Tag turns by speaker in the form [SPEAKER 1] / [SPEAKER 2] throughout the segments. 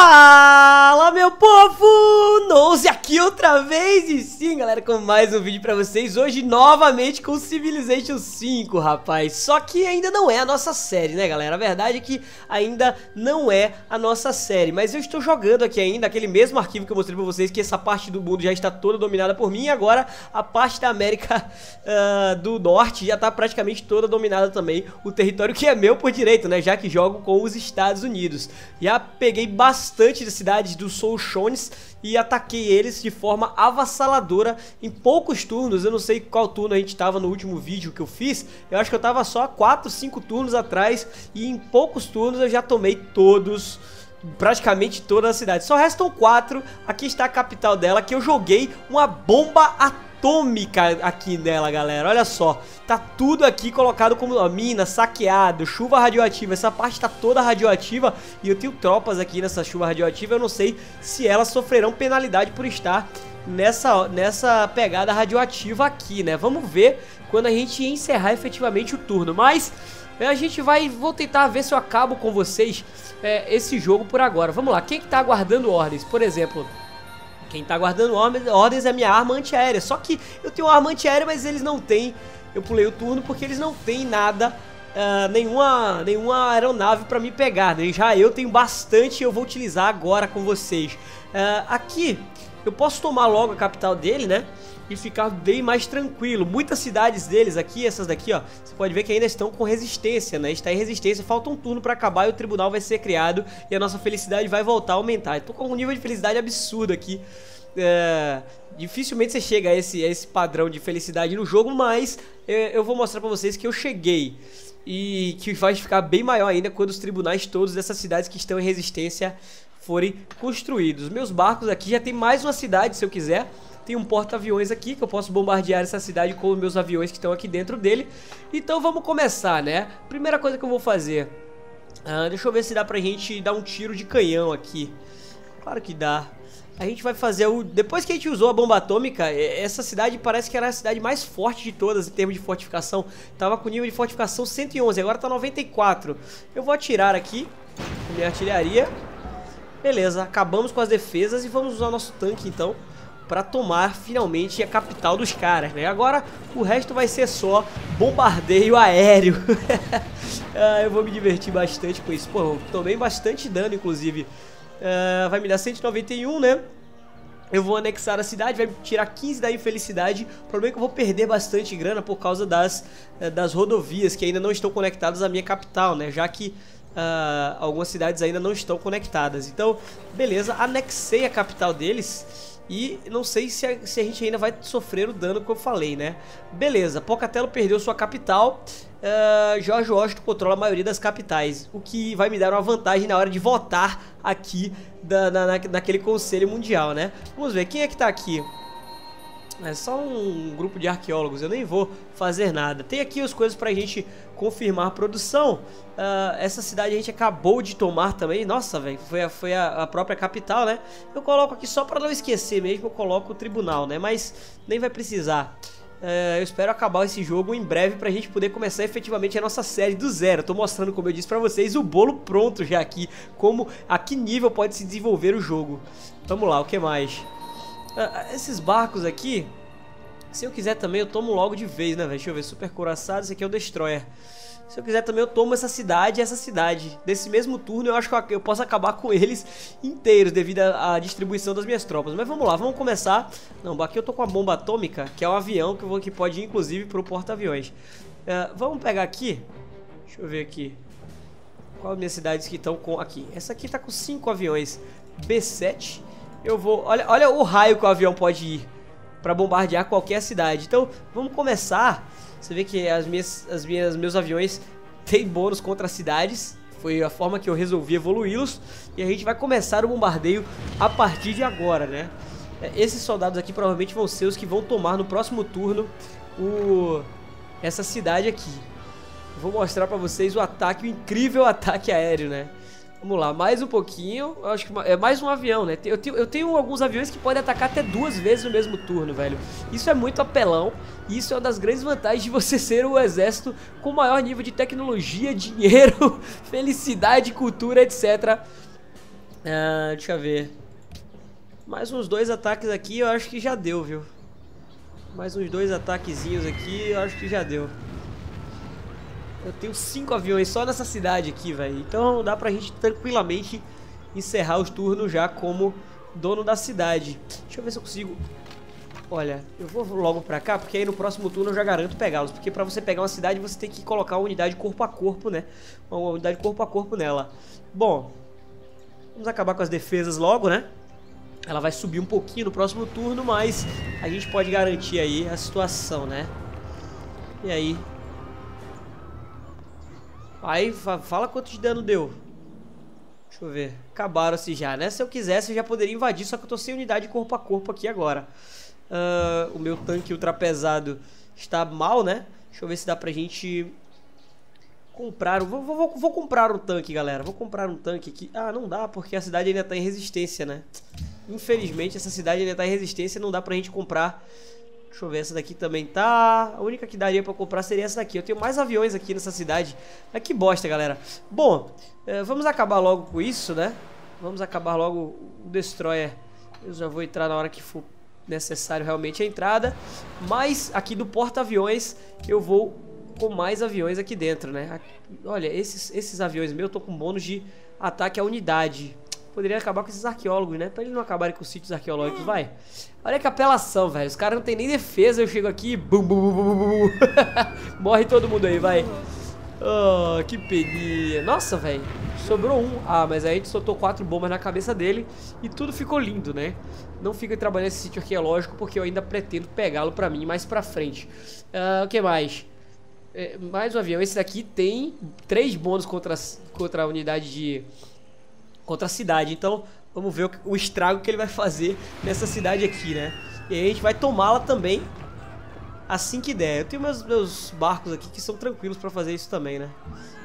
[SPEAKER 1] Fala, meu povo! Nouse aqui outra vez e sim, galera, com mais um vídeo pra vocês. Hoje novamente com Civilization 5, rapaz. Só que ainda não é a nossa série, né, galera? A verdade é que ainda não é a nossa série. Mas eu estou jogando aqui ainda aquele mesmo arquivo que eu mostrei pra vocês Que essa parte do mundo já está toda dominada por mim. E agora a parte da América uh, do Norte já está praticamente toda dominada também. O território que é meu por direito, né? Já que jogo com os Estados Unidos. Já peguei bastante das cidades dos Soulshones e ataquei eles de forma avassaladora em poucos turnos. Eu não sei qual turno a gente estava no último vídeo que eu fiz. Eu acho que eu estava só 4, 5 turnos atrás e em poucos turnos eu já tomei todos praticamente toda a cidade. Só restam quatro. Aqui está a capital dela, que eu joguei uma bomba atômica atômica aqui nela, galera. Olha só, tá tudo aqui colocado como ó, mina, saqueado, chuva radioativa. Essa parte tá toda radioativa e eu tenho tropas aqui nessa chuva radioativa. Eu não sei se elas sofrerão penalidade por estar nessa, nessa pegada radioativa aqui, né? Vamos ver quando a gente encerrar efetivamente o turno. Mas é, a gente vai, vou tentar ver se eu acabo com vocês é, esse jogo por agora. Vamos lá, quem que tá aguardando ordens? Por exemplo... Quem tá guardando ordens é minha arma antiaérea. Só que eu tenho uma arma antiaérea, mas eles não têm. Eu pulei o turno porque eles não têm nada, uh, nenhuma, nenhuma aeronave para me pegar. Né? Já eu tenho bastante e eu vou utilizar agora com vocês. Uh, aqui, eu posso tomar logo a capital dele, né? E ficar bem mais tranquilo. Muitas cidades deles aqui, essas daqui, ó, você pode ver que ainda estão com resistência, né? Está em resistência, falta um turno para acabar e o tribunal vai ser criado e a nossa felicidade vai voltar a aumentar. Tô com um nível de felicidade absurdo aqui. É, dificilmente você chega a esse, a esse padrão de felicidade no jogo, mas é, eu vou mostrar pra vocês que eu cheguei. E que vai ficar bem maior ainda quando os tribunais todos dessas cidades que estão em resistência forem construídos. Meus barcos aqui já tem mais uma cidade se eu quiser. Tem um porta-aviões aqui que eu posso bombardear essa cidade com os meus aviões que estão aqui dentro dele. Então vamos começar, né? Primeira coisa que eu vou fazer. Ah, deixa eu ver se dá pra gente dar um tiro de canhão aqui. Claro que dá. A gente vai fazer o... Depois que a gente usou a bomba atômica, essa cidade parece que era a cidade mais forte de todas em termos de fortificação. Tava com nível de fortificação 111, agora tá 94. Eu vou atirar aqui minha artilharia. Beleza, acabamos com as defesas e vamos usar nosso tanque então para tomar finalmente a capital dos caras, né? Agora o resto vai ser só bombardeio aéreo. ah, eu vou me divertir bastante com isso. Pô, eu tomei bastante dano, inclusive. Ah, vai me dar 191, né? Eu vou anexar a cidade, vai tirar 15 da infelicidade. O problema é que eu vou perder bastante grana por causa das, eh, das rodovias que ainda não estão conectadas à minha capital, né? Já que uh, algumas cidades ainda não estão conectadas. Então, beleza, anexei a capital deles. E não sei se a, se a gente ainda vai sofrer o dano que eu falei, né? Beleza, Pocatello perdeu sua capital. Uh, George Washington controla a maioria das capitais, o que vai me dar uma vantagem na hora de votar aqui da, na, naquele conselho mundial, né? Vamos ver, quem é que tá aqui? É só um grupo de arqueólogos, eu nem vou fazer nada. Tem aqui as coisas pra gente confirmar a produção. Uh, essa cidade a gente acabou de tomar também. Nossa, velho, foi, a, foi a, a, própria capital, né? Eu coloco aqui só pra não esquecer mesmo, eu coloco o tribunal, né? Mas nem vai precisar. Uh, eu espero acabar esse jogo em breve pra gente poder começar efetivamente a nossa série do zero. Tô mostrando, como eu disse pra vocês, o bolo pronto já aqui. Como, a que nível pode se desenvolver o jogo. Vamos lá, o que mais? Uh, esses barcos aqui, se eu quiser também eu tomo logo de vez, né, velho? Deixa eu ver, super coraçado, esse aqui é o Destroyer. Se eu quiser também eu tomo essa cidade e essa cidade. Desse mesmo turno eu acho que eu posso acabar com eles inteiros devido à distribuição das minhas tropas. Mas vamos lá, vamos começar. Não, aqui eu tô com a bomba atômica, que é um avião que, eu vou, que pode ir inclusive pro porta-aviões. Uh, vamos pegar aqui. Deixa eu ver aqui. Qual as minhas cidades que estão com... Aqui. Essa aqui tá com cinco aviões B7 eu vou... Olha, olha o raio que o avião pode ir para bombardear qualquer cidade. Então, vamos começar. Você vê que as minhas, as minhas, meus aviões têm bônus contra cidades. Foi a forma que eu resolvi evoluí-los. E a gente vai começar o bombardeio a partir de agora, né? Esses soldados aqui provavelmente vão ser os que vão tomar no próximo turno o... essa cidade aqui. vou mostrar para vocês o ataque, o incrível ataque aéreo, né? Vamos lá, mais um pouquinho. Eu acho que é mais um avião, né? Eu tenho, eu tenho alguns aviões que podem atacar até duas vezes no mesmo turno, velho. Isso é muito apelão. E isso é uma das grandes vantagens de você ser o exército com maior nível de tecnologia, dinheiro, felicidade, cultura, etc. Ah, deixa eu ver. Mais uns dois ataques aqui eu acho que já deu, viu? Mais uns dois ataquezinhos aqui eu acho que já deu. Eu tenho cinco aviões só nessa cidade aqui, velho. Então dá pra gente tranquilamente encerrar os turnos já como dono da cidade. Deixa eu ver se eu consigo... Olha, eu vou logo pra cá, porque aí no próximo turno eu já garanto pegá-los. Porque pra você pegar uma cidade, você tem que colocar uma unidade corpo a corpo, né? Uma unidade corpo a corpo nela. Bom, vamos acabar com as defesas logo, né? Ela vai subir um pouquinho no próximo turno, mas a gente pode garantir aí a situação, né? E aí? Aí, fala quanto de dano deu. Deixa eu ver. Acabaram-se já, né? Se eu quisesse, eu já poderia invadir, só que eu tô sem unidade corpo a corpo aqui agora. Uh, o meu tanque ultrapesado está mal, né? Deixa eu ver se dá pra gente comprar. Vou, vou, vou comprar um tanque, galera. Vou comprar um tanque aqui. Ah, não dá, porque a cidade ainda tá em resistência, né? Infelizmente, essa cidade ainda tá em resistência. Não dá pra gente comprar Deixa eu ver, essa daqui também tá. A única que daria pra comprar seria essa daqui. Eu tenho mais aviões aqui nessa cidade. Mas que bosta, galera. Bom, é, vamos acabar logo com isso, né? Vamos acabar logo o Destroyer. Eu já vou entrar na hora que for necessário realmente a entrada. Mas aqui do porta-aviões eu vou com mais aviões aqui dentro, né? Olha, esses, esses aviões meus eu tô com bônus de ataque à unidade. Poderia acabar com esses arqueólogos, né? Pra eles não acabarem com os sítios arqueológicos, vai. Olha que apelação, velho. Os caras não tem nem defesa. Eu chego aqui bum, bum, bum, bum, Morre todo mundo aí, vai. Oh, que peninha. Nossa, velho. Sobrou um. Ah, mas aí a gente soltou quatro bombas na cabeça dele e tudo ficou lindo, né? Não fica trabalhando nesse sítio arqueológico porque eu ainda pretendo pegá-lo pra mim mais pra frente. Uh, o que mais? É, mais um avião. Esse daqui tem três bônus contra, contra a unidade de contra a cidade. Então, vamos ver o, o estrago que ele vai fazer nessa cidade aqui, né? E aí a gente vai tomá-la também assim que der. Eu tenho meus, meus barcos aqui que são tranquilos para fazer isso também, né?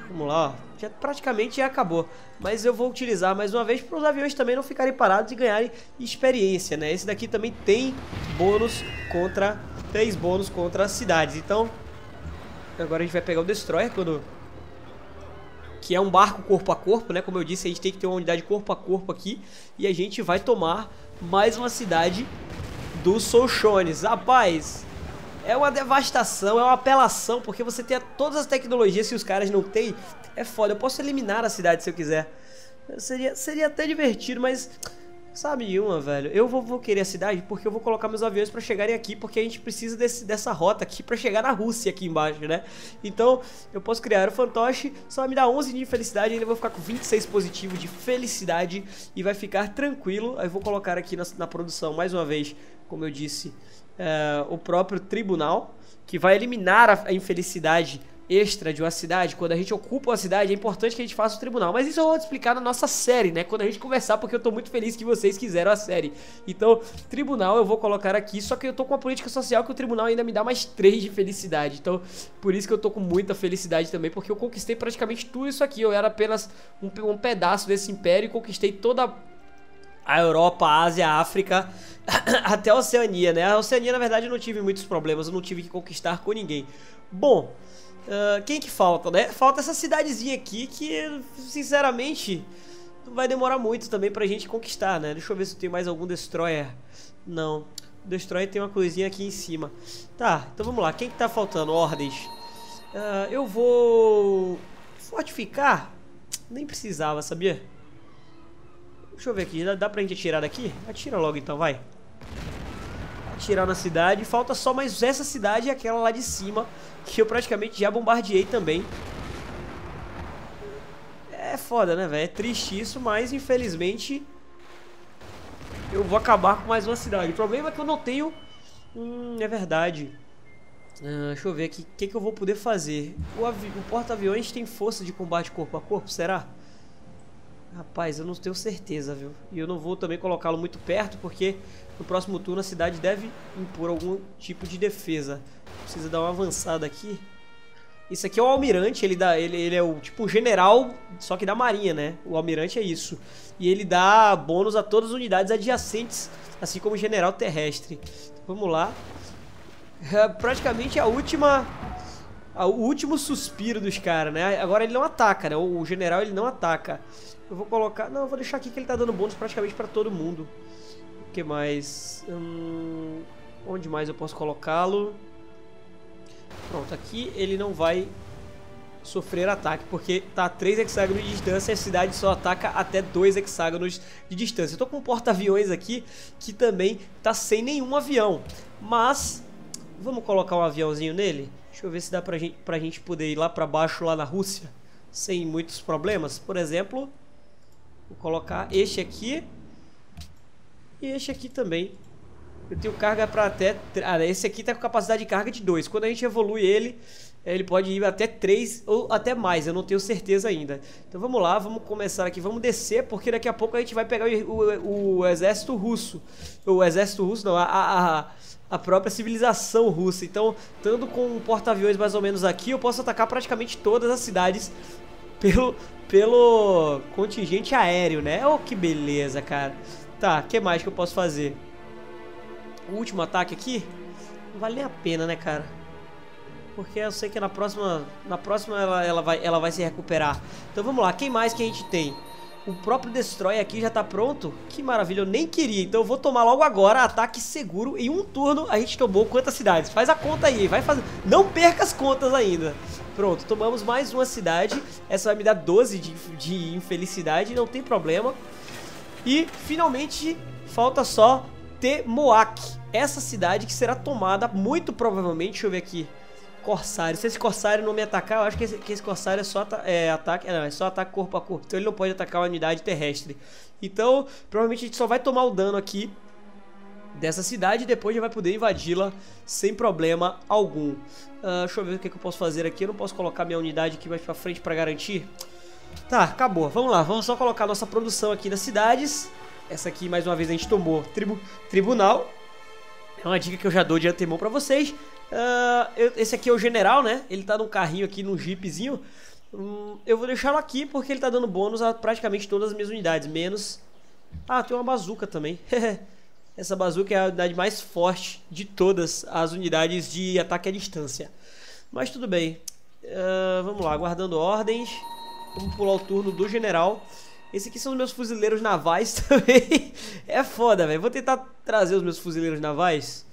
[SPEAKER 1] Vamos lá, ó. Já, praticamente já acabou. Mas eu vou utilizar mais uma vez para os aviões também não ficarem parados e ganharem experiência, né? Esse daqui também tem bônus contra... Três bônus contra as cidades. Então, agora a gente vai pegar o Destroyer quando que é um barco corpo a corpo, né? Como eu disse, a gente tem que ter uma unidade corpo a corpo aqui. E a gente vai tomar mais uma cidade dos Solchones. Rapaz, é uma devastação, é uma apelação, porque você tem todas as tecnologias que os caras não têm. É foda, eu posso eliminar a cidade se eu quiser. Seria, seria até divertido, mas Sabe uma, velho? Eu vou, vou, querer a cidade porque eu vou colocar meus aviões para chegarem aqui, porque a gente precisa desse, dessa rota aqui para chegar na Rússia aqui embaixo, né? Então, eu posso criar o fantoche, só me dar 11 de felicidade, ainda vou ficar com 26 positivo de felicidade e vai ficar tranquilo. Aí vou colocar aqui na, na produção, mais uma vez, como eu disse, é, o próprio tribunal, que vai eliminar a, a infelicidade extra de uma cidade, quando a gente ocupa uma cidade, é importante que a gente faça o tribunal. Mas isso eu vou explicar na nossa série, né? Quando a gente conversar, porque eu tô muito feliz que vocês quiseram a série. Então, tribunal eu vou colocar aqui, só que eu tô com uma política social que o tribunal ainda me dá mais 3 de felicidade. Então, por isso que eu tô com muita felicidade também, porque eu conquistei praticamente tudo isso aqui. Eu era apenas um, um pedaço desse império e conquistei toda a Europa, a Ásia, a África, até a Oceania, né? A Oceania, na verdade, eu não tive muitos problemas, eu não tive que conquistar com ninguém. Bom, Uh, quem que falta, né? Falta essa cidadezinha aqui que, sinceramente, não vai demorar muito também pra gente conquistar, né? Deixa eu ver se tem mais algum Destroyer. Não. O Destroyer tem uma coisinha aqui em cima. Tá, então vamos lá. Quem que tá faltando? Ordens. Uh, eu vou... Fortificar? Nem precisava, sabia? Deixa eu ver aqui. Dá, dá pra gente atirar daqui? Atira logo então, vai atirar na cidade. Falta só mais essa cidade e aquela lá de cima, que eu praticamente já bombardeei também. É foda, né, velho? É triste isso, mas infelizmente eu vou acabar com mais uma cidade. O problema é que eu não tenho... Hum, é verdade. Uh, deixa eu ver aqui o que, que eu vou poder fazer. O, o porta-aviões tem força de combate corpo a corpo, será? Rapaz, eu não tenho certeza, viu? E eu não vou também colocá-lo muito perto, porque no próximo turno a cidade deve impor algum tipo de defesa. Precisa dar uma avançada aqui. Isso aqui é o almirante, ele dá, ele, ele é o tipo general, só que da marinha, né? O almirante é isso. E ele dá bônus a todas as unidades adjacentes, assim como o general terrestre. Vamos lá. É praticamente a última o último suspiro dos caras, né? Agora ele não ataca, né? O general ele não ataca. Eu vou colocar... Não, eu vou deixar aqui que ele tá dando bônus praticamente pra todo mundo. O que mais? Hum... Onde mais eu posso colocá-lo? Pronto, aqui ele não vai sofrer ataque, porque tá a 3 hexágonos de distância e a cidade só ataca até 2 hexágonos de distância. Eu tô com um porta-aviões aqui que também tá sem nenhum avião, mas vamos colocar um aviãozinho nele? Deixa eu ver se dá pra gente, pra gente poder ir lá pra baixo, lá na Rússia, sem muitos problemas. Por exemplo, vou colocar este aqui e este aqui também. Eu tenho carga para até... Ah, esse aqui tá com capacidade de carga de 2. Quando a gente evolui ele, ele pode ir até 3 ou até mais, eu não tenho certeza ainda. Então vamos lá, vamos começar aqui, vamos descer, porque daqui a pouco a gente vai pegar o, o, o exército russo. O exército russo não, a, a, a própria civilização russa. Então, estando com um porta-aviões mais ou menos aqui, eu posso atacar praticamente todas as cidades pelo, pelo contingente aéreo, né? Oh, que beleza, cara. Tá, o que mais que eu posso fazer? O último ataque aqui? Não vale nem a pena, né, cara? Porque eu sei que na próxima, na próxima ela, ela, vai, ela vai se recuperar. Então vamos lá, quem mais que a gente tem? O próprio Destroy aqui já tá pronto. Que maravilha, eu nem queria. Então eu vou tomar logo agora ataque seguro. Em um turno a gente tomou quantas cidades? Faz a conta aí, vai fazer. Não perca as contas ainda. Pronto, tomamos mais uma cidade. Essa vai me dar 12 de, de infelicidade, não tem problema. E finalmente falta só Temoak. Essa cidade que será tomada muito provavelmente, deixa eu ver aqui Corsário. Se esse Corsário não me atacar, eu acho que esse, que esse Corsário é só, é, ataque, é, não, é só ataque corpo a corpo. Então ele não pode atacar uma unidade terrestre. Então, provavelmente a gente só vai tomar o dano aqui dessa cidade e depois já vai poder invadi-la sem problema algum. Uh, deixa eu ver o que, que, eu posso fazer aqui. Eu não posso colocar minha unidade aqui mais pra frente pra garantir. Tá, acabou. Vamos lá, vamos só colocar nossa produção aqui das cidades. Essa aqui, mais uma vez, a gente tomou tribu tribunal. É uma dica que eu já dou de antemão pra vocês. Uh, esse aqui é o general, né? Ele tá num carrinho aqui, num jeepzinho. Hum, eu vou deixá-lo aqui porque ele tá dando bônus a praticamente todas as minhas unidades, menos... Ah, tem uma bazuca também. Essa bazuca é a unidade mais forte de todas as unidades de ataque à distância. Mas tudo bem. Uh, vamos lá, aguardando ordens. Vamos pular o turno do general. Esse aqui são os meus fuzileiros navais também. é foda, velho. Vou tentar trazer os meus fuzileiros navais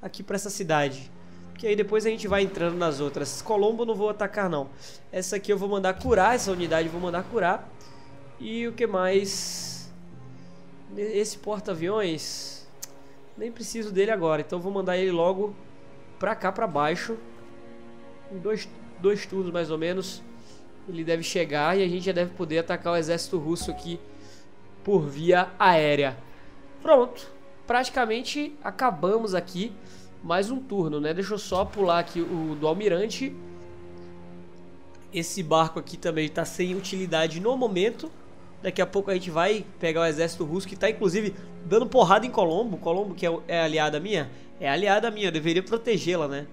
[SPEAKER 1] aqui pra essa cidade. Que aí depois a gente vai entrando nas outras. Colombo não vou atacar não. Essa aqui eu vou mandar curar, essa unidade eu vou mandar curar. E o que mais? Esse porta-aviões, nem preciso dele agora. Então vou mandar ele logo pra cá, pra baixo. Em dois, dois turnos mais ou menos. Ele deve chegar e a gente já deve poder atacar o exército russo aqui por via aérea. Pronto. Praticamente acabamos aqui mais um turno, né? Deixa eu só pular aqui o do almirante. Esse barco aqui também está sem utilidade no momento. Daqui a pouco a gente vai pegar o exército russo que está inclusive dando porrada em Colombo. Colombo que é, é aliada minha? É aliada minha, eu deveria protegê-la, né?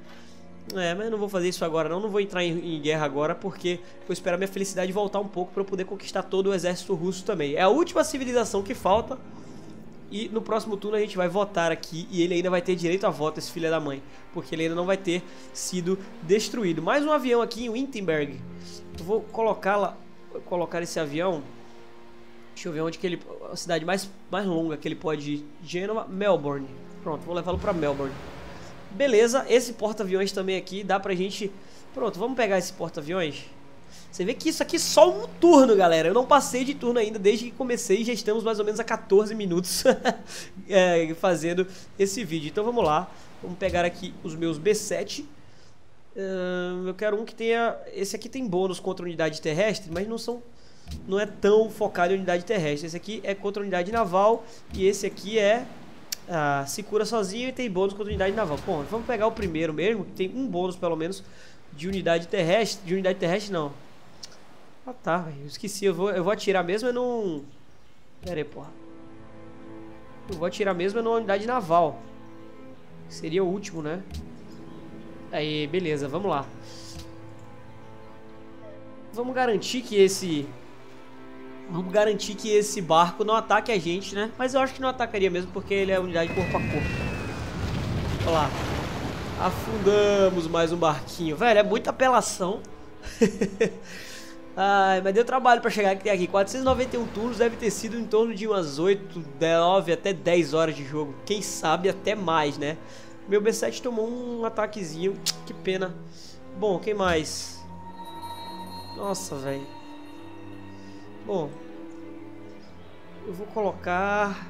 [SPEAKER 1] É, mas não vou fazer isso agora não, não vou entrar em, em, guerra agora porque vou esperar minha felicidade voltar um pouco para eu poder conquistar todo o exército russo também. É a última civilização que falta e no próximo turno a gente vai votar aqui e ele ainda vai ter direito a voto, esse filho da mãe. Porque ele ainda não vai ter sido destruído. Mais um avião aqui em Wittenberg. Eu vou colocar lá, colocar esse avião. Deixa eu ver onde que ele... A cidade mais, mais longa que ele pode ir. Genova, Melbourne. Pronto, vou levá-lo para Melbourne. Beleza, esse porta-aviões também aqui dá pra gente... Pronto, vamos pegar esse porta-aviões. Você vê que isso aqui é só um turno, galera. Eu não passei de turno ainda desde que comecei. Já estamos mais ou menos a 14 minutos é, fazendo esse vídeo. Então vamos lá. Vamos pegar aqui os meus B7. Uh, eu quero um que tenha... Esse aqui tem bônus contra unidade terrestre, mas não são... Não é tão focado em unidade terrestre. Esse aqui é contra unidade naval. E esse aqui é... Ah, se cura sozinho e tem bônus contra unidade naval. Bom, vamos pegar o primeiro mesmo, que tem um bônus pelo menos de unidade terrestre. De unidade terrestre não ah tá, esqueci, eu vou, eu vou atirar mesmo é num... Pera aí, porra. Eu vou atirar mesmo é unidade naval. Seria o último, né? Aí, beleza, vamos lá. Vamos garantir que esse... Vamos garantir que esse barco não ataque a gente, né? Mas eu acho que não atacaria mesmo porque ele é unidade corpo a corpo. Olha lá. Afundamos mais um barquinho. Velho, é muita apelação. Ai, mas deu trabalho pra chegar aqui. 491 turnos deve ter sido em torno de umas 8, 9 até 10 horas de jogo. Quem sabe até mais, né? Meu B7 tomou um ataquezinho. Que pena. Bom, quem mais? Nossa, velho. Bom. Eu vou colocar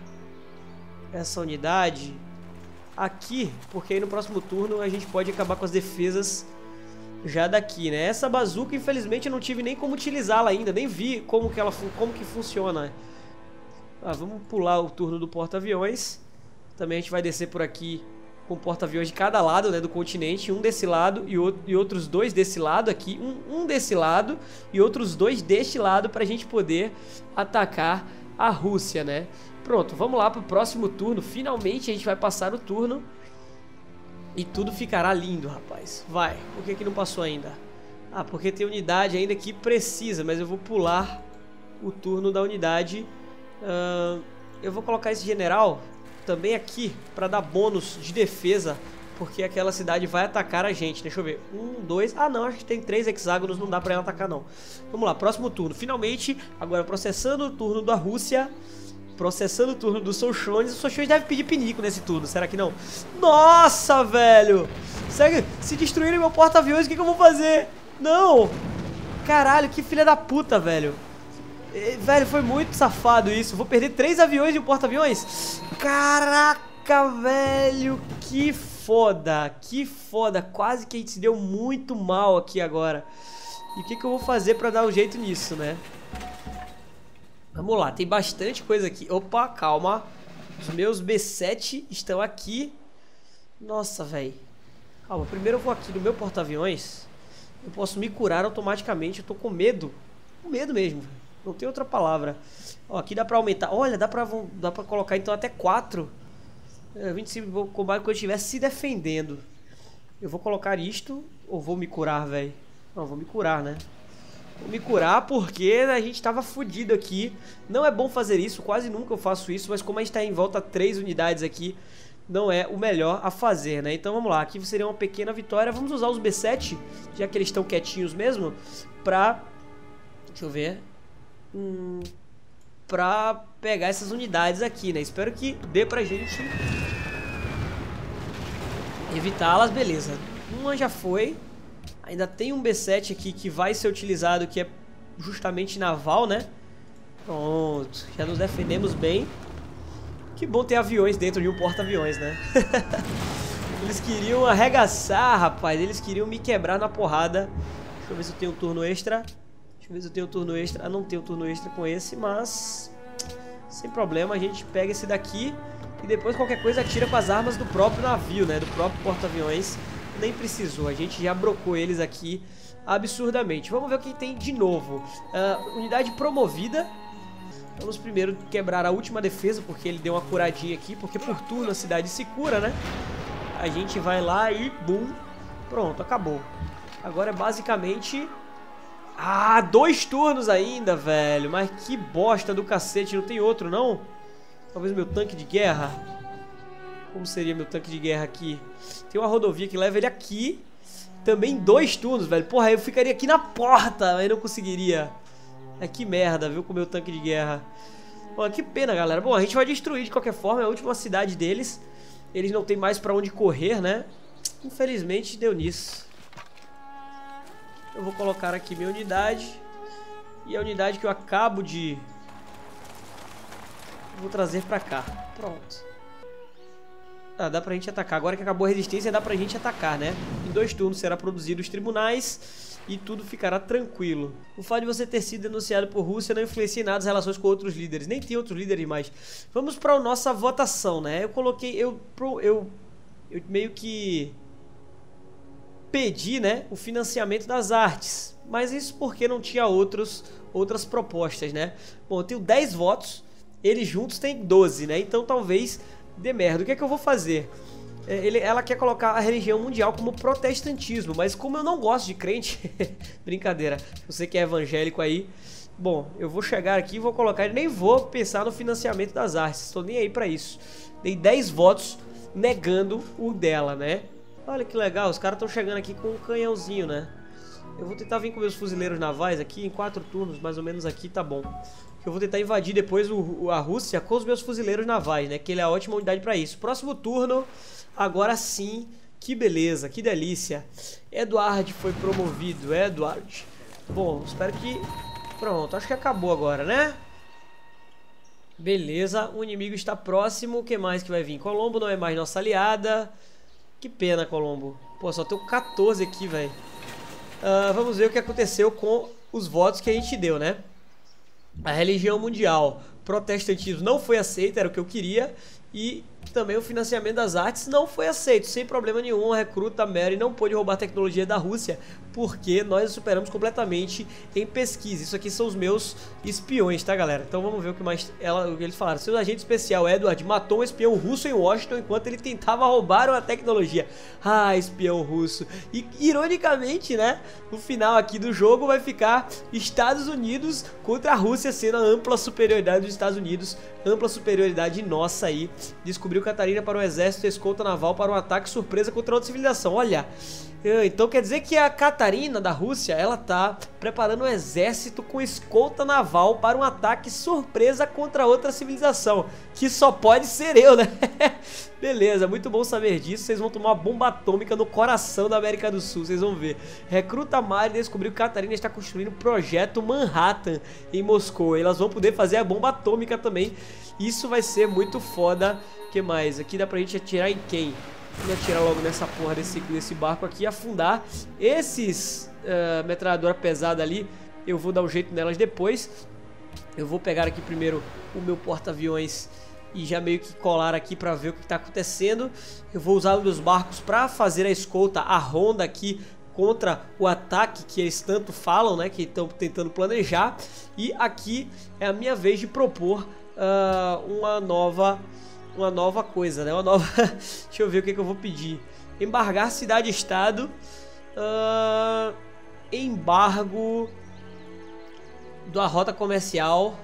[SPEAKER 1] essa unidade aqui, porque aí no próximo turno a gente pode acabar com as defesas já daqui, né? Essa bazuca, infelizmente, eu não tive nem como utilizá-la ainda, nem vi como que ela como que funciona. Ah, vamos pular o turno do porta-aviões. Também a gente vai descer por aqui com porta-aviões de cada lado, né, do continente, um desse lado e, e outros dois desse lado aqui, um, um desse lado e outros dois deste lado para a gente poder atacar a Rússia, né? Pronto, vamos lá pro próximo turno. Finalmente a gente vai passar o turno. E tudo ficará lindo, rapaz. Vai. Por que, que não passou ainda? Ah, porque tem unidade ainda que precisa. Mas eu vou pular o turno da unidade. Uh, eu vou colocar esse general também aqui para dar bônus de defesa. Porque aquela cidade vai atacar a gente. Deixa eu ver. Um, dois. Ah, não. Acho que tem três hexágonos. Não dá para ela atacar, não. Vamos lá. Próximo turno. Finalmente. Agora processando o turno da Rússia. Processando o turno do Soulshones. O Soulshones deve pedir pinico nesse turno, será que não? Nossa, velho! Será que se destruírem meu porta-aviões, o que, que eu vou fazer? Não! Caralho, que filha da puta, velho. Velho, foi muito safado isso. Vou perder três aviões e um porta-aviões? Caraca, velho. Que foda. Que foda. Quase que a gente se deu muito mal aqui agora. E o que, que eu vou fazer pra dar um jeito nisso, né? Vamos lá, tem bastante coisa aqui. Opa, calma. Os meus B7 estão aqui. Nossa, velho. Calma, primeiro eu vou aqui no meu porta-aviões. Eu posso me curar automaticamente. Eu tô com medo. Com medo mesmo. Não tem outra palavra. Ó, aqui dá pra aumentar. Olha, dá pra, dá pra colocar então até 4. É, 25 combate quando eu estiver se defendendo. Eu vou colocar isto ou vou me curar, velho? Não, vou me curar, né? Vou me curar porque a gente tava fudido aqui. Não é bom fazer isso, quase nunca eu faço isso, mas como a gente tá em volta três unidades aqui, não é o melhor a fazer, né? Então vamos lá, aqui seria uma pequena vitória. Vamos usar os B7, já que eles estão quietinhos mesmo, pra... Deixa eu ver... Hum, pra pegar essas unidades aqui, né? Espero que dê pra gente evitá-las, beleza. Uma já foi, Ainda tem um B7 aqui que vai ser utilizado, que é justamente naval, né? Pronto, já nos defendemos bem. Que bom ter aviões dentro de um porta-aviões, né? Eles queriam arregaçar, rapaz. Eles queriam me quebrar na porrada. Deixa eu ver se eu tenho um turno extra. Deixa eu ver se eu tenho um turno extra. Ah, não tenho turno extra com esse, mas... Sem problema, a gente pega esse daqui e depois qualquer coisa atira com as armas do próprio navio, né? Do próprio porta-aviões nem precisou. A gente já brocou eles aqui absurdamente. Vamos ver o que tem de novo. Uh, unidade promovida. Vamos primeiro quebrar a última defesa, porque ele deu uma curadinha aqui. Porque por turno a cidade se cura, né? A gente vai lá e bum. Pronto, acabou. Agora é basicamente... Ah, dois turnos ainda, velho. Mas que bosta do cacete. Não tem outro, não? Talvez meu tanque de guerra. Como seria meu tanque de guerra aqui? Tem uma rodovia que leva ele aqui. Também dois turnos, velho. Porra, eu ficaria aqui na porta, mas não conseguiria. É que merda, viu, com o meu tanque de guerra. Bom, que pena, galera. Bom, a gente vai destruir de qualquer forma. É a última cidade deles. Eles não tem mais pra onde correr, né? Infelizmente, deu nisso. Eu vou colocar aqui minha unidade. E a unidade que eu acabo de... Vou trazer pra cá. Pronto. Ah, dá pra gente atacar. Agora que acabou a resistência, dá pra gente atacar, né? Em dois turnos será produzido os tribunais e tudo ficará tranquilo. O fato de você ter sido denunciado por Rússia não influencia em nada as relações com outros líderes. Nem tem outros líderes mais. Vamos pra nossa votação, né? Eu coloquei... Eu, eu, eu meio que pedi, né, o financiamento das artes. Mas isso porque não tinha outros, outras propostas, né? Bom, eu tenho 10 votos, eles juntos têm 12, né? Então talvez de merda. O que é que eu vou fazer? É, ele, ela quer colocar a religião mundial como protestantismo, mas como eu não gosto de crente, brincadeira, você que é evangélico aí, bom, eu vou chegar aqui e vou colocar, nem vou pensar no financiamento das artes, estou nem aí para isso. Dei 10 votos negando o dela, né? Olha que legal, os caras estão chegando aqui com um canhãozinho, né? Eu vou tentar vir com meus fuzileiros navais aqui em quatro turnos, mais ou menos aqui tá bom. Eu vou tentar invadir depois o, a Rússia com os meus fuzileiros navais, né? Que ele é a ótima unidade para isso. Próximo turno, agora sim, que beleza, que delícia. Eduard foi promovido, Eduard. Bom, espero que... Pronto, acho que acabou agora, né? Beleza, o inimigo está próximo. O que mais que vai vir? Colombo não é mais nossa aliada. Que pena, Colombo. Pô, só tenho 14 aqui, velho. Uh, vamos ver o que aconteceu com os votos que a gente deu, né? A religião mundial. Protestantismo não foi aceito, era o que eu queria. E também o financiamento das artes não foi aceito, sem problema nenhum. A recruta Mary não pôde roubar tecnologia da Rússia, porque nós superamos completamente em pesquisa. Isso aqui são os meus espiões, tá, galera? Então vamos ver o que mais ela, o que eles falaram. Seu agente especial, Edward, matou um espião russo em Washington enquanto ele tentava roubar uma tecnologia. Ah, espião russo. E, ironicamente, né, no final aqui do jogo vai ficar Estados Unidos contra a Rússia, sendo a ampla superioridade dos Estados Unidos, ampla superioridade nossa aí. Descobriu Catarina para o exército escolta naval para um ataque surpresa contra outra civilização. Olha, então quer dizer que a Catarina da Rússia, ela tá preparando um exército com escolta naval para um ataque surpresa contra outra civilização, que só pode ser eu, né? Beleza, muito bom saber disso. Vocês vão tomar uma bomba atômica no coração da América do Sul, vocês vão ver. Recruta Mari descobriu que Catarina está construindo o projeto Manhattan em Moscou. E elas vão poder fazer a bomba atômica também. Isso vai ser muito foda. Que mais? Aqui dá pra gente atirar em quem? Vou atirar logo nessa porra desse, desse barco aqui e afundar. Esses uh, metralhadora pesada ali, eu vou dar um jeito nelas depois. Eu vou pegar aqui primeiro o meu porta-aviões e já meio que colar aqui para ver o que está acontecendo. Eu vou usar os meus barcos para fazer a escolta, a ronda aqui contra o ataque que eles tanto falam, né, que estão tentando planejar. E aqui é a minha vez de propor uh, uma nova uma nova coisa, né? Uma nova. Deixa eu ver o que, que eu vou pedir. Embargar cidade-estado. Uh... Embargo da rota comercial.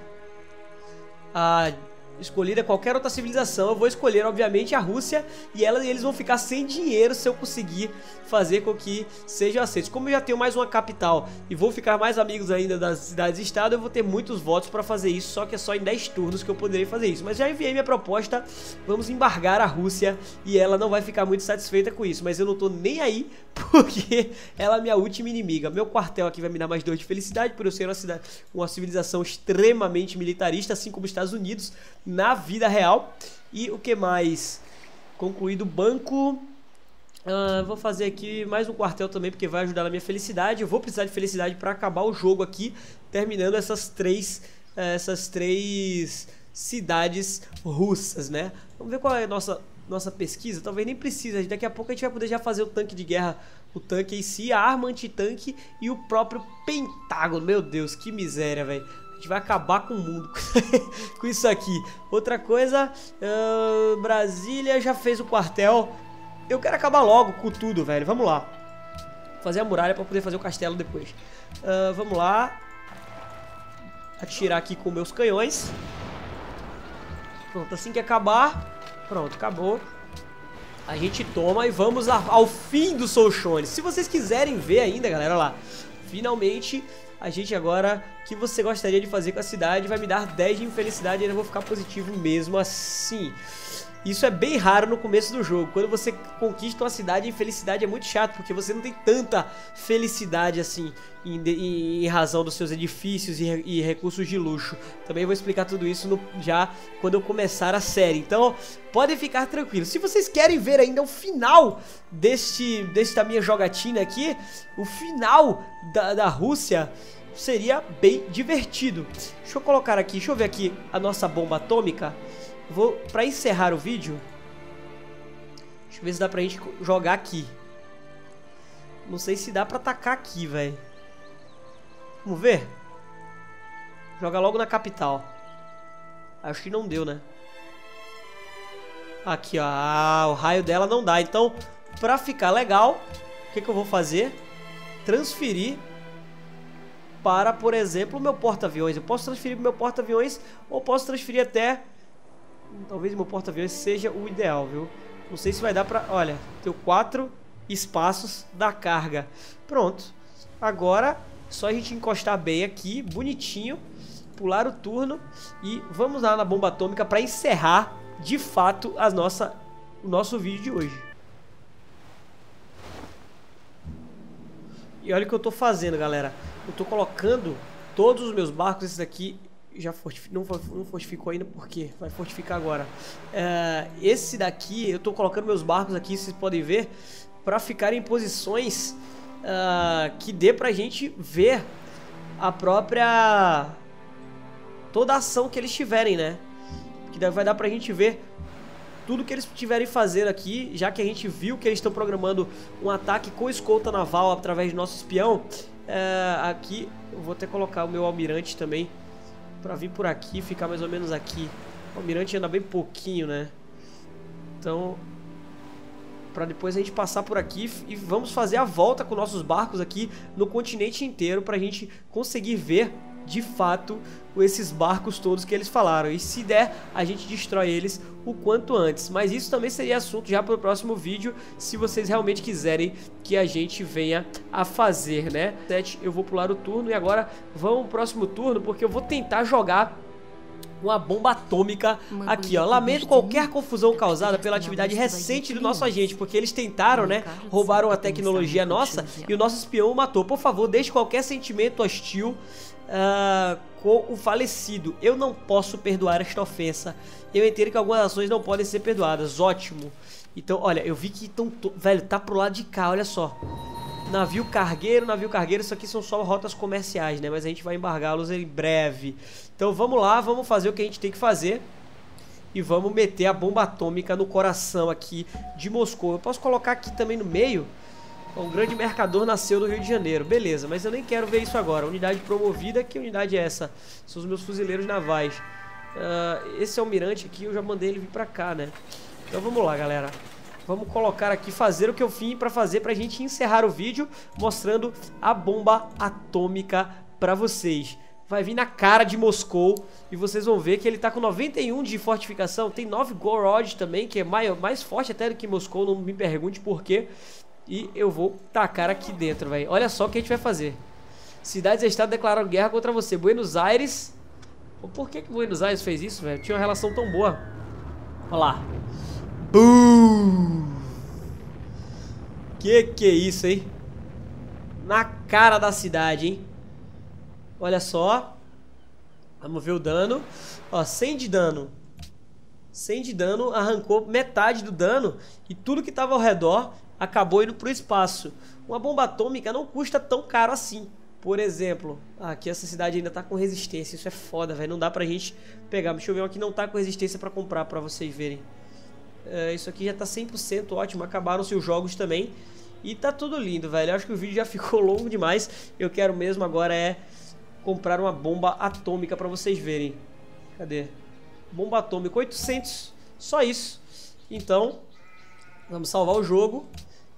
[SPEAKER 1] A escolhida qualquer outra civilização, eu vou escolher, obviamente, a Rússia e ela, eles vão ficar sem dinheiro se eu conseguir fazer com que sejam aceitos. Como eu já tenho mais uma capital e vou ficar mais amigos ainda das cidades-estado, eu vou ter muitos votos para fazer isso, só que é só em 10 turnos que eu poderei fazer isso. Mas já enviei minha proposta, vamos embargar a Rússia e ela não vai ficar muito satisfeita com isso, mas eu não tô nem aí porque ela é minha última inimiga. Meu quartel aqui vai me dar mais dois de felicidade por eu ser uma, cidade, uma civilização extremamente militarista, assim como os Estados Unidos, na vida real. E o que mais? Concluído o banco. Uh, vou fazer aqui mais um quartel também, porque vai ajudar na minha felicidade. Eu vou precisar de felicidade para acabar o jogo aqui, terminando essas três, essas três cidades russas, né? Vamos ver qual é a nossa, nossa pesquisa. Talvez nem precisa. Daqui a pouco a gente vai poder já fazer o tanque de guerra, o tanque em si, a arma antitanque e o próprio pentágono. Meu Deus, que miséria, velho. A gente vai acabar com o mundo com isso aqui. Outra coisa, uh, Brasília já fez o quartel. Eu quero acabar logo com tudo, velho. Vamos lá. Fazer a muralha para poder fazer o castelo depois. Uh, vamos lá. Atirar aqui com meus canhões. Pronto, assim que acabar... Pronto, acabou. A gente toma e vamos ao fim do Soul Shone. Se vocês quiserem ver ainda, galera, lá. Finalmente a gente agora, que você gostaria de fazer com a cidade, vai me dar 10 de infelicidade e ainda vou ficar positivo mesmo assim. Isso é bem raro no começo do jogo. Quando você conquista uma cidade, a infelicidade é muito chato, porque você não tem tanta felicidade assim em, em, em razão dos seus edifícios e, e, recursos de luxo. Também vou explicar tudo isso no, já quando eu começar a série. Então, podem ficar tranquilos. Se vocês querem ver ainda o final deste, desta minha jogatina aqui, o final da, da Rússia seria bem divertido. Deixa eu colocar aqui, deixa eu ver aqui a nossa bomba atômica. Vou, pra encerrar o vídeo, deixa eu ver se dá pra gente jogar aqui. Não sei se dá pra atacar aqui, velho. Vamos ver? Joga logo na capital. Acho que não deu, né? Aqui, ó. Ah, o raio dela não dá. Então, pra ficar legal, o que, que eu vou fazer? Transferir para, por exemplo, o meu porta-aviões. Eu posso transferir o meu porta-aviões ou posso transferir até Talvez meu porta-aviões seja o ideal, viu? Não sei se vai dar pra... Olha, tenho quatro... espaços da carga. Pronto. Agora, só a gente encostar bem aqui, bonitinho, pular o turno e vamos lá na bomba atômica para encerrar de fato a nossa, o nosso vídeo de hoje. E olha o que eu estou fazendo, galera. Eu estou colocando todos os meus barcos, esses aqui já fortific, não, não fortificou ainda porque vai fortificar agora. É, esse daqui, eu estou colocando meus barcos aqui, vocês podem ver, para ficar em posições uh, que dê pra gente ver a própria toda a ação que eles tiverem, né? Que vai dar pra gente ver tudo que eles tiverem fazendo aqui, já que a gente viu que eles estão programando um ataque com escolta naval através do nosso espião. É, aqui, eu vou até colocar o meu almirante também, pra vir por aqui, ficar mais ou menos aqui. O almirante anda bem pouquinho, né? Então, para depois a gente passar por aqui e vamos fazer a volta com nossos barcos aqui no continente inteiro para a gente conseguir ver de fato esses barcos todos que eles falaram. E se der, a gente destrói eles o quanto antes. Mas isso também seria assunto já para o próximo vídeo, se vocês realmente quiserem que a gente venha a fazer, né? Eu vou pular o turno e agora vamos pro próximo turno, porque eu vou tentar jogar uma bomba atômica aqui, ó. Lamento qualquer confusão causada pela atividade recente do nosso agente, porque eles tentaram, né, roubaram a tecnologia nossa e o nosso espião o matou. Por favor, deixe qualquer sentimento hostil uh, com o falecido. Eu não posso perdoar esta ofensa. Eu entendo que algumas ações não podem ser perdoadas. Ótimo. Então, olha, eu vi que estão... Velho, tá pro lado de cá, olha só. Navio cargueiro, navio cargueiro, isso aqui são só rotas comerciais, né? Mas a gente vai embargá-los em breve. Então vamos lá, vamos fazer o que a gente tem que fazer. E vamos meter a bomba atômica no coração aqui de Moscou. Eu posso colocar aqui também no meio. Um grande mercador nasceu no Rio de Janeiro. Beleza, mas eu nem quero ver isso agora. Unidade promovida, que unidade é essa? São os meus fuzileiros navais. Uh, esse almirante aqui, eu já mandei ele vir pra cá, né? Então vamos lá, galera. Vamos colocar aqui, fazer o que eu vim para fazer pra gente encerrar o vídeo mostrando a bomba atômica pra vocês. Vai vir na cara de Moscou e vocês vão ver que ele tá com 91 de fortificação. Tem 9 Gorod também, que é mais, mais forte até do que Moscou, não me pergunte por quê. E eu vou tacar aqui dentro, velho. Olha só o que a gente vai fazer. Cidades e estados declararam guerra contra você. Buenos Aires... Por que, que Buenos Aires fez isso, velho? Tinha uma relação tão boa. Olha lá. Boom! Que que é isso, hein? Na cara da cidade, hein? Olha só. Vamos ver o dano. Ó, 100 de dano. 100 de dano, arrancou metade do dano e tudo que estava ao redor acabou indo pro espaço. Uma bomba atômica não custa tão caro assim. Por exemplo, aqui essa cidade ainda tá com resistência. Isso é foda, velho. Não dá pra gente pegar. Deixa eu ver um aqui não tá com resistência pra comprar, pra vocês verem. É, isso aqui já tá 100% ótimo, acabaram-se os jogos também. E tá tudo lindo, velho. Eu acho que o vídeo já ficou longo demais. Eu quero mesmo agora é comprar uma bomba atômica pra vocês verem. Cadê? Bomba atômica 800, só isso. Então, vamos salvar o jogo.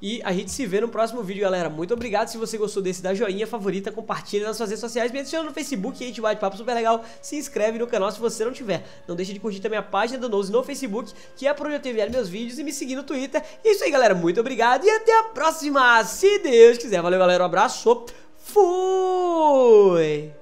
[SPEAKER 1] E a gente se vê no próximo vídeo, galera. Muito obrigado. Se você gostou desse, dá joinha, favorita, compartilha nas suas redes sociais. Me adiciona no Facebook, a gente bate papo super legal. Se inscreve no canal se você não tiver. Não deixe de curtir também a página do Nose no Facebook, que é por onde eu te enviar meus vídeos e me seguir no Twitter. É isso aí, galera. Muito obrigado e até a próxima, se Deus quiser. Valeu, galera. Um abraço. Fui!